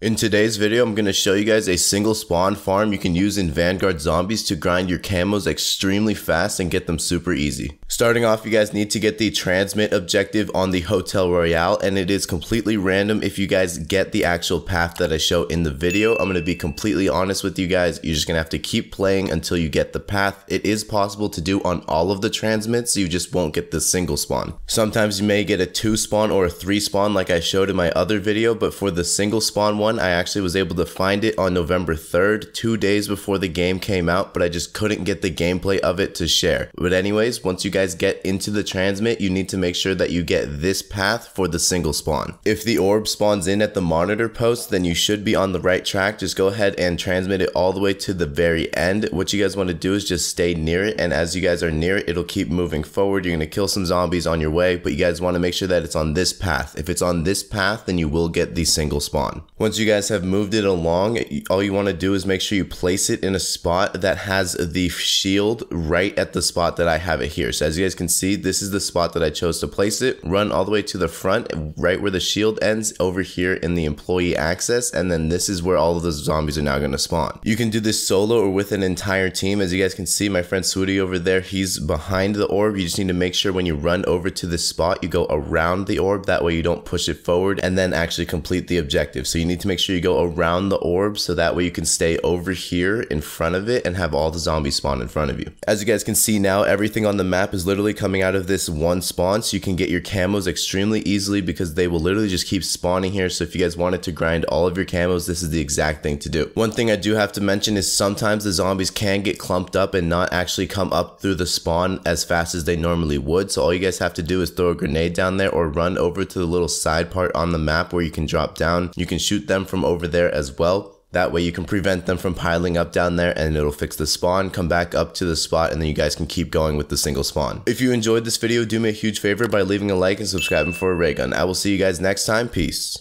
In today's video, I'm going to show you guys a single spawn farm you can use in Vanguard Zombies to grind your camos extremely fast and get them super easy. Starting off, you guys need to get the transmit objective on the Hotel Royale, and it is completely random if you guys get the actual path that I show in the video. I'm going to be completely honest with you guys. You're just going to have to keep playing until you get the path. It is possible to do on all of the transmits, you just won't get the single spawn. Sometimes you may get a two spawn or a three spawn like I showed in my other video, but for the single spawn one, one, I actually was able to find it on November 3rd, two days before the game came out, but I just couldn't get the gameplay of it to share. But anyways, once you guys get into the transmit, you need to make sure that you get this path for the single spawn. If the orb spawns in at the monitor post, then you should be on the right track. Just go ahead and transmit it all the way to the very end. What you guys want to do is just stay near it, and as you guys are near it, it'll keep moving forward. You're going to kill some zombies on your way, but you guys want to make sure that it's on this path. If it's on this path, then you will get the single spawn. Once you guys have moved it along, all you want to do is make sure you place it in a spot that has the shield right at the spot that I have it here. So as you guys can see, this is the spot that I chose to place it. Run all the way to the front, right where the shield ends over here in the employee access. And then this is where all of the zombies are now going to spawn. You can do this solo or with an entire team. As you guys can see, my friend Sweetie over there, he's behind the orb. You just need to make sure when you run over to this spot, you go around the orb. That way you don't push it forward and then actually complete the objective. So you need to make sure you go around the orb so that way you can stay over here in front of it and have all the zombies spawn in front of you. As you guys can see now, everything on the map is literally coming out of this one spawn so you can get your camos extremely easily because they will literally just keep spawning here. So if you guys wanted to grind all of your camos, this is the exact thing to do. One thing I do have to mention is sometimes the zombies can get clumped up and not actually come up through the spawn as fast as they normally would. So all you guys have to do is throw a grenade down there or run over to the little side part on the map where you can drop down. You can shoot them from over over there as well. That way you can prevent them from piling up down there and it'll fix the spawn, come back up to the spot, and then you guys can keep going with the single spawn. If you enjoyed this video, do me a huge favor by leaving a like and subscribing for a ray gun. I will see you guys next time. Peace.